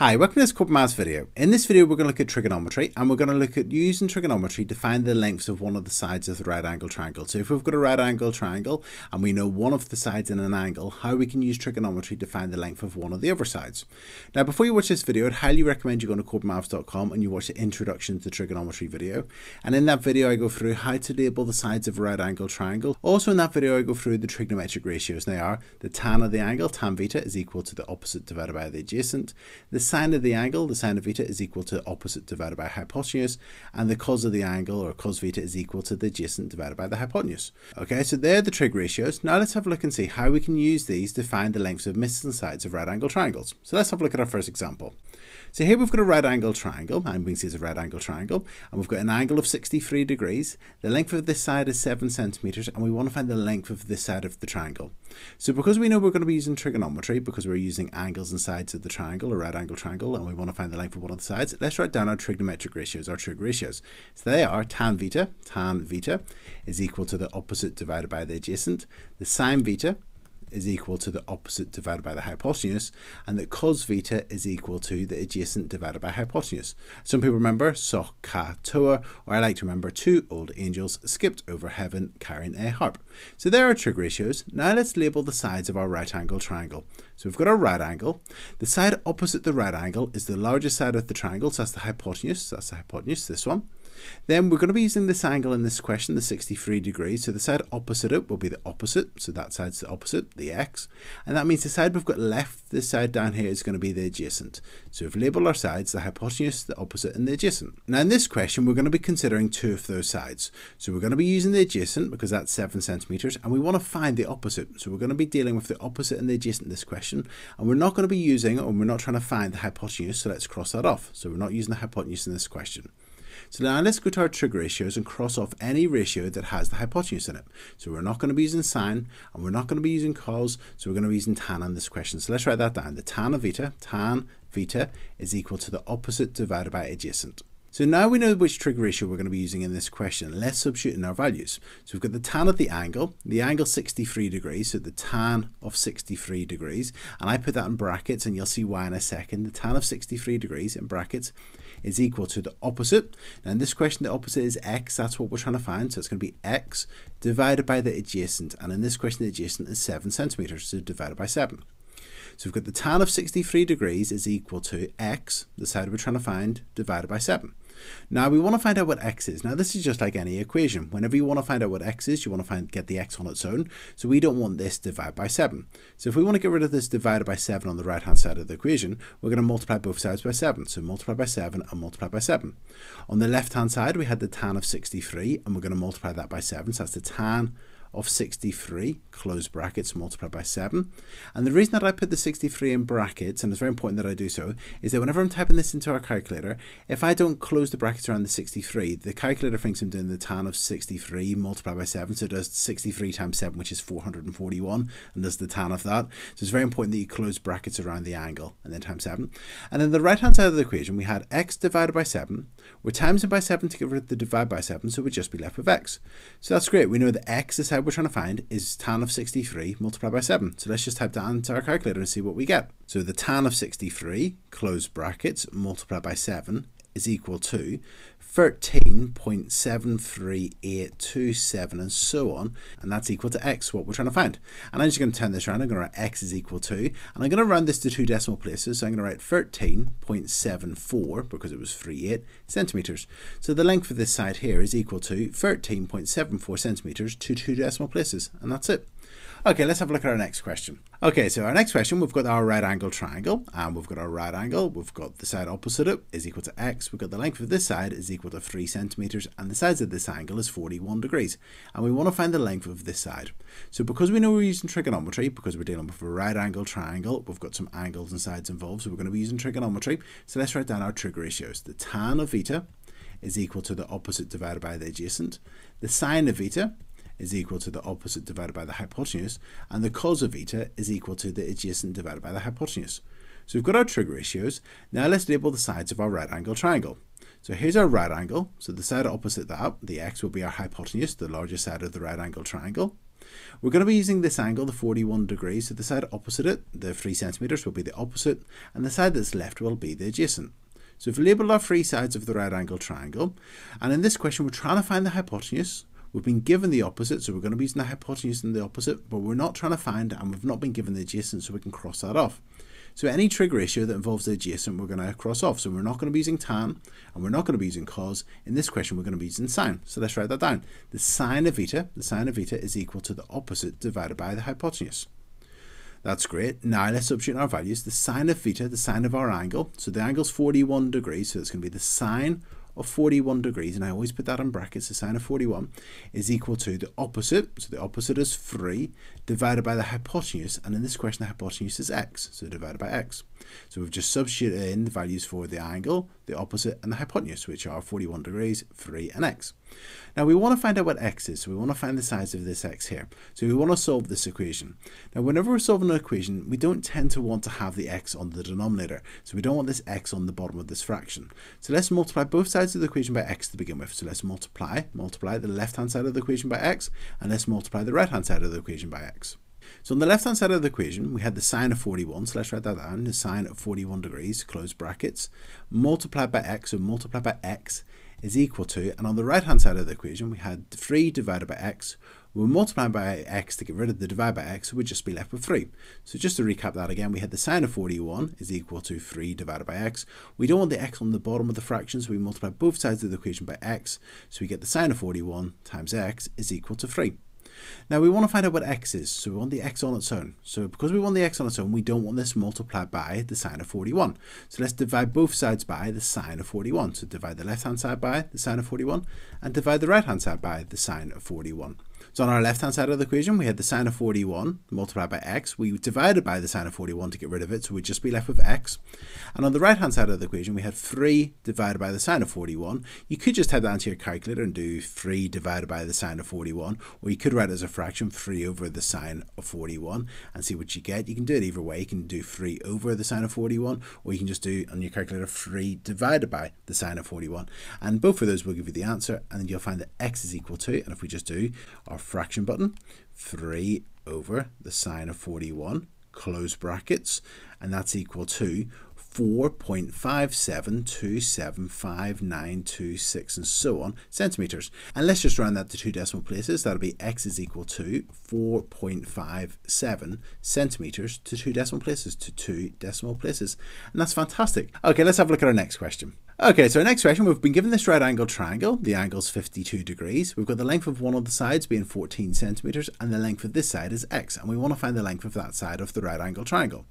Hi, welcome to this Maths video. In this video we're going to look at trigonometry and we're going to look at using trigonometry to find the lengths of one of the sides of the right angle triangle. So if we've got a right angle triangle and we know one of the sides in an angle, how we can use trigonometry to find the length of one of the other sides. Now before you watch this video, I'd highly recommend you go to corbettmaths.com and you watch the introduction to trigonometry video. And in that video I go through how to label the sides of a right angle triangle. Also in that video I go through the trigonometric ratios. They are the tan of the angle, tan beta, is equal to the opposite divided by the adjacent. The sine of the angle, the sine of beta, is equal to opposite divided by hypotenuse, and the cos of the angle, or cos beta, is equal to the adjacent divided by the hypotenuse. Okay, so they're the trig ratios. Now let's have a look and see how we can use these to find the lengths of missing sides of right angle triangles. So let's have a look at our first example. So here we've got a right angle triangle, and we can see it's a right angle triangle, and we've got an angle of 63 degrees. The length of this side is 7 centimetres, and we want to find the length of this side of the triangle. So because we know we're going to be using trigonometry, because we're using angles and sides of the triangle, a right angle triangle, and we want to find the length of one of the sides, let's write down our trigonometric ratios, our trig ratios. So they are tan theta, tan theta is equal to the opposite divided by the adjacent. The sine beta is equal to the opposite divided by the hypotenuse, and that cos theta is equal to the adjacent divided by hypotenuse. Some people remember Soh-Cah-Toa, or I like to remember two old angels skipped over heaven carrying a harp. So there are trig ratios. Now let's label the sides of our right angle triangle. So we've got our right angle. The side opposite the right angle is the largest side of the triangle, so that's the hypotenuse. That's the hypotenuse, this one. Then we're going to be using this angle in this question, the 63 degrees. So the side opposite it will be the opposite. So that side's the opposite, the x. And that means the side we've got left, this side down here is going to be the adjacent. So we've labelled our sides, the hypotenuse, the opposite, and the adjacent. Now in this question, we're going to be considering two of those sides. So we're going to be using the adjacent because that's 7 centimetres, and we want to find the opposite. So we're going to be dealing with the opposite and the adjacent in this question. And we're not going to be using, or we're not trying to find the hypotenuse, so let's cross that off. So we're not using the hypotenuse in this question. So now let's go to our trig ratios and cross off any ratio that has the hypotenuse in it. So we're not going to be using sine and we're not going to be using cos, so we're going to be using tan in this question. So let's write that down. The tan of beta, tan theta is equal to the opposite divided by adjacent. So now we know which trig ratio we're going to be using in this question. Let's substitute in our values. So we've got the tan of the angle, the angle 63 degrees, so the tan of 63 degrees, and I put that in brackets and you'll see why in a second. The tan of 63 degrees in brackets is equal to the opposite. Now in this question the opposite is x, that's what we're trying to find, so it's going to be x divided by the adjacent, and in this question the adjacent is 7 centimetres, so divided by 7. So we've got the tan of 63 degrees is equal to x, the side we're trying to find, divided by 7. Now we want to find out what x is. Now this is just like any equation. Whenever you want to find out what x is, you want to find get the x on its own. So we don't want this divided by 7. So if we want to get rid of this divided by 7 on the right hand side of the equation, we're going to multiply both sides by 7. So multiply by 7 and multiply by 7. On the left hand side we had the tan of 63 and we're going to multiply that by 7. So that's the tan of 63, close brackets, multiplied by 7. And the reason that I put the 63 in brackets, and it's very important that I do so, is that whenever I'm typing this into our calculator, if I don't close the brackets around the 63, the calculator thinks I'm doing the tan of 63 multiplied by 7, so it does 63 times 7, which is 441, and does the tan of that. So it's very important that you close brackets around the angle, and then times 7. And then the right-hand side of the equation, we had x divided by 7. We're timesing by 7 to get rid of the divide by 7, so we'd just be left with x. So that's great. We know that x is how we're trying to find is tan of 63 multiplied by 7. So let's just type that into our calculator and see what we get. So the tan of 63, close brackets, multiplied by 7 is equal to 13.73827 and so on and that's equal to x what we're trying to find. And I'm just going to turn this around I'm going to write x is equal to and I'm going to round this to two decimal places. So I'm going to write 13.74 because it was 38 centimeters. So the length of this side here is equal to 13.74 centimeters to two decimal places and that's it Okay, let's have a look at our next question. Okay, so our next question, we've got our right angle triangle, and we've got our right angle, we've got the side opposite it is equal to x, we've got the length of this side is equal to 3 centimeters, and the size of this angle is 41 degrees, and we want to find the length of this side. So because we know we're using trigonometry, because we're dealing with a right angle triangle, we've got some angles and sides involved, so we're going to be using trigonometry. So let's write down our trig ratios. The tan of theta is equal to the opposite divided by the adjacent. The sine of beta is equal to the opposite divided by the hypotenuse, and the cos of beta is equal to the adjacent divided by the hypotenuse. So we've got our trig ratios. Now let's label the sides of our right angle triangle. So here's our right angle. So the side opposite that, the x will be our hypotenuse, the largest side of the right angle triangle. We're going to be using this angle, the 41 degrees, so the side opposite it, the 3 centimeters, will be the opposite, and the side that's left will be the adjacent. So we've labelled our three sides of the right angle triangle, and in this question we're trying to find the hypotenuse. We've been given the opposite, so we're going to be using the hypotenuse and the opposite, but we're not trying to find, and we've not been given the adjacent, so we can cross that off. So any trig ratio that involves the adjacent, we're going to cross off. So we're not going to be using tan, and we're not going to be using cos. In this question, we're going to be using sine. So let's write that down. The sine of eta, the sine of eta is equal to the opposite divided by the hypotenuse. That's great. Now let's substitute our values. The sine of theta, the sine of our angle. So the angle's 41 degrees, so it's going to be the sine of 41 degrees, and I always put that in brackets, the sine of 41, is equal to the opposite, so the opposite is 3, divided by the hypotenuse, and in this question the hypotenuse is x, so divided by x. So we've just substituted in the values for the angle, the opposite, and the hypotenuse, which are 41 degrees, 3, and x. Now we want to find out what x is, so we want to find the size of this x here. So we want to solve this equation. Now whenever we're solving an equation, we don't tend to want to have the x on the denominator, so we don't want this x on the bottom of this fraction. So let's multiply both sides of the equation by x to begin with. So let's multiply, multiply the left-hand side of the equation by x, and let's multiply the right-hand side of the equation by x. So on the left hand side of the equation, we had the sine of 41, so let's write that down, the sine of 41 degrees, close brackets, multiplied by x, so multiplied by x is equal to, and on the right hand side of the equation, we had 3 divided by x, we are multiplying by x to get rid of the divide by x, so we'd just be left with 3. So just to recap that again, we had the sine of 41 is equal to 3 divided by x. We don't want the x on the bottom of the fraction, so we multiply both sides of the equation by x, so we get the sine of 41 times x is equal to 3. Now we want to find out what x is, so we want the x on its own. So because we want the x on its own, we don't want this multiplied by the sine of 41. So let's divide both sides by the sine of 41. So divide the left hand side by the sine of 41 and divide the right hand side by the sine of 41. So on our left-hand side of the equation, we had the sine of 41 multiplied by x. We divided by the sine of 41 to get rid of it, so we'd just be left with x. And on the right-hand side of the equation, we had 3 divided by the sine of 41. You could just head down to your calculator and do 3 divided by the sine of 41, or you could write it as a fraction 3 over the sine of 41 and see what you get. You can do it either way. You can do 3 over the sine of 41, or you can just do on your calculator 3 divided by the sine of 41. And both of those will give you the answer, and then you'll find that x is equal to, and if we just do our fraction button, 3 over the sine of 41, close brackets, and that's equal to 4.57275926 and so on centimeters. And let's just round that to two decimal places. That'll be x is equal to 4.57 centimeters to two decimal places, to two decimal places. And that's fantastic. Okay, let's have a look at our next question. Okay, so our next question, we've been given this right angle triangle. The angle's 52 degrees. We've got the length of one of the sides being 14 centimeters, and the length of this side is x, and we want to find the length of that side of the right angle triangle.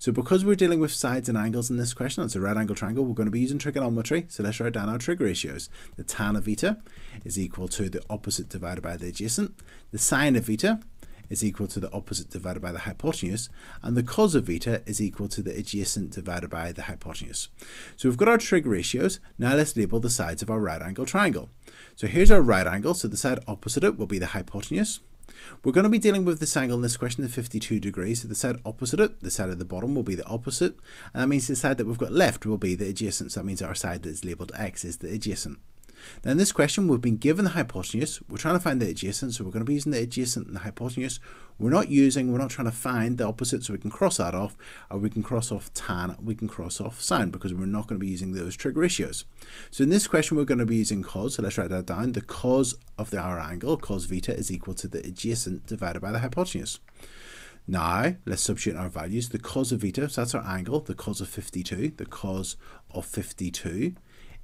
So because we're dealing with sides and angles in this question, it's a right angle triangle, we're going to be using trigonometry. So let's write down our trig ratios. The tan of eta is equal to the opposite divided by the adjacent. The sine of eta is equal to the opposite divided by the hypotenuse, and the cos of eta is equal to the adjacent divided by the hypotenuse. So we've got our trig ratios, now let's label the sides of our right angle triangle. So here's our right angle, so the side opposite it will be the hypotenuse. We're going to be dealing with this angle in this question of 52 degrees, so the side opposite it, the side at the bottom will be the opposite, and that means the side that we've got left will be the adjacent, so that means our side that is labelled x is the adjacent. Now in this question, we've been given the hypotenuse. We're trying to find the adjacent, so we're going to be using the adjacent and the hypotenuse. We're not using, we're not trying to find the opposite, so we can cross that off, or we can cross off tan, we can cross off sine, because we're not going to be using those trig ratios. So in this question, we're going to be using cos, so let's write that down. The cos of the our angle, cos theta, is equal to the adjacent divided by the hypotenuse. Now, let's substitute our values. The cos of theta, so that's our angle, the cos of 52, the cos of 52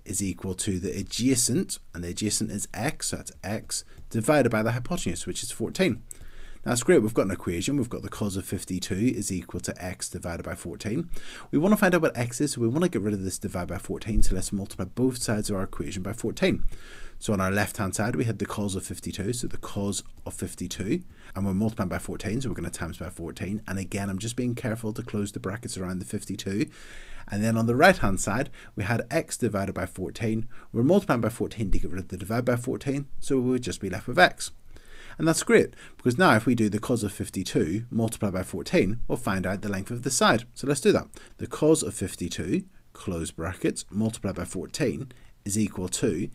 is equal to the adjacent, and the adjacent is x, so that's x, divided by the hypotenuse, which is 14. That's great, we've got an equation, we've got the cos of 52 is equal to x divided by 14. We want to find out what x is, so we want to get rid of this divided by 14, so let's multiply both sides of our equation by 14. So on our left hand side we had the cos of 52, so the cos of 52, and we're multiplying by 14, so we're going to times by 14, and again I'm just being careful to close the brackets around the 52, and then on the right hand side, we had x divided by 14. We're multiplying by 14 to get rid of the divide by 14, so we would just be left with x. And that's great, because now if we do the cos of 52 multiplied by 14, we'll find out the length of the side. So let's do that. The cos of 52, close brackets, multiplied by 14, is equal to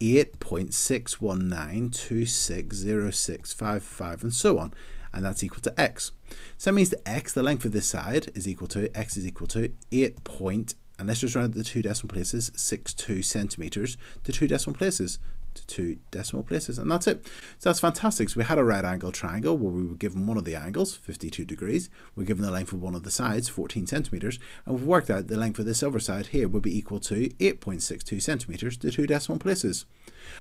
8.619260655 and so on and that's equal to x. So that means that x, the length of this side, is equal to, x is equal to 8 point, and let's just round the two decimal places, 62 centimetres to two decimal places, to two decimal places, and that's it. So that's fantastic. So we had a right angle triangle where we were given one of the angles, 52 degrees, we're given the length of one of the sides, 14 centimetres, and we've worked out the length of this other side here would be equal to 8.62 centimetres to two decimal places.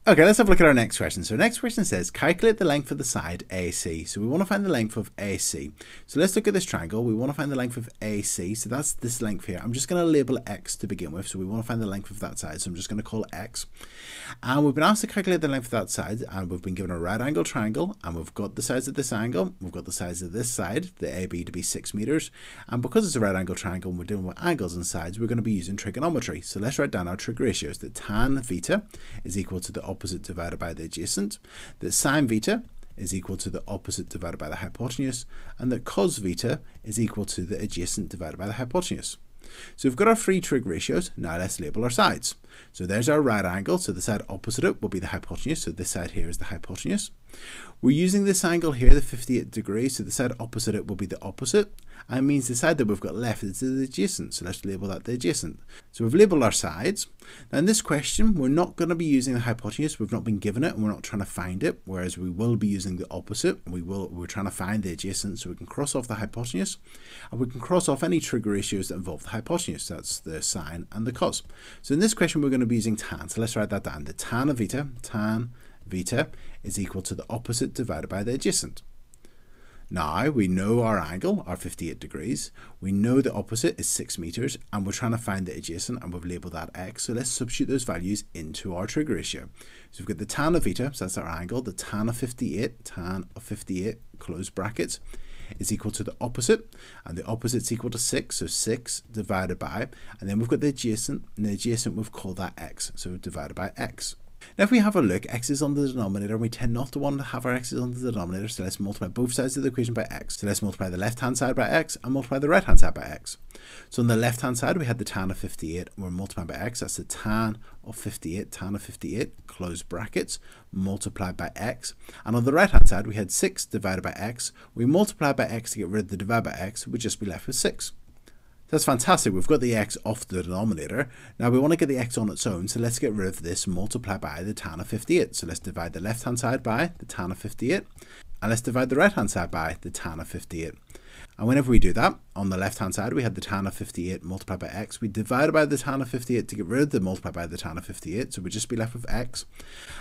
Okay, let's have a look at our next question. So our next question says, calculate the length of the side AC. So we want to find the length of AC. So let's look at this triangle. We want to find the length of AC. So that's this length here. I'm just going to label X to begin with. So we want to find the length of that side. So I'm just going to call it X. And we've been asked to calculate the length of that side. And we've been given a right angle triangle. And we've got the sides of this angle. We've got the sides of this side, the AB to be 6 meters. And because it's a right angle triangle and we're dealing with angles and sides, we're going to be using trigonometry. So let's write down our trig ratios. That tan theta is equal to the opposite divided by the adjacent, that sine theta is equal to the opposite divided by the hypotenuse, and that cos theta is equal to the adjacent divided by the hypotenuse. So we've got our three trig ratios, now let's label our sides. So there's our right angle, so the side opposite it will be the hypotenuse, so this side here is the hypotenuse. We're using this angle here, the 58 degrees, so the side opposite it will be the opposite, and means the side that we've got left is the adjacent, so let's label that the adjacent. So we've labelled our sides. Now in this question, we're not going to be using the hypotenuse, we've not been given it, and we're not trying to find it, whereas we will be using the opposite, we will, we're trying to find the adjacent, so we can cross off the hypotenuse, and we can cross off any trig ratios that involve the hypotenuse, that's the sine and the cos. So in this question, we're going to be using tan, so let's write that down. The tan of theta, tan theta, is equal to the opposite divided by the adjacent. Now we know our angle, our 58 degrees. We know the opposite is 6 meters and we're trying to find the adjacent and we've labeled that x. So let's substitute those values into our trig ratio. So we've got the tan of theta, so that's our angle, the tan of 58, tan of 58, close brackets, is equal to the opposite and the opposite is equal to 6 so 6 divided by and then we've got the adjacent and the adjacent we've called that x so divided by x now if we have a look, x is on the denominator and we tend not to want to have our x's on the denominator, so let's multiply both sides of the equation by x. So let's multiply the left hand side by x and multiply the right hand side by x. So on the left hand side we had the tan of 58, we're multiplying by x, that's the tan of 58, tan of 58, close brackets, multiplied by x. And on the right hand side we had 6 divided by x, we multiply by x to get rid of the divided by x, we'd just be left with 6. That's fantastic. We've got the x off the denominator. Now we want to get the x on its own, so let's get rid of this multiply by the tan of 58. So let's divide the left hand side by the tan of 58, and let's divide the right hand side by the tan of 58. And whenever we do that, on the left hand side we had the tan of 58 multiplied by x. We divided by the tan of 58 to get rid of the multiply by the tan of 58, so we'd just be left with x.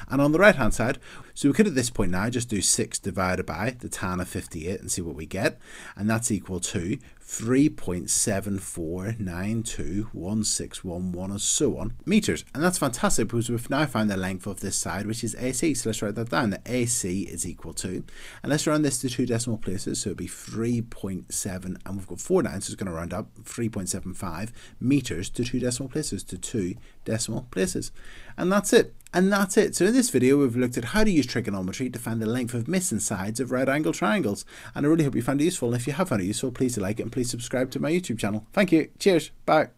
And on the right hand side, so we could at this point now just do 6 divided by the tan of 58 and see what we get. And that's equal to 3.74921611 and so on meters. And that's fantastic because we've now found the length of this side, which is AC. So let's write that down. The AC is equal to, and let's round this to two decimal places. So it'd be 3.7, and we've got four nines, so it's going to round up 3.75 meters to two decimal places, to two decimal places. And that's it. And that's it. So in this video, we've looked at how to use trigonometry to find the length of missing sides of right angle triangles. And I really hope you found it useful. And if you have found it useful, please like it and please subscribe to my YouTube channel. Thank you. Cheers. Bye.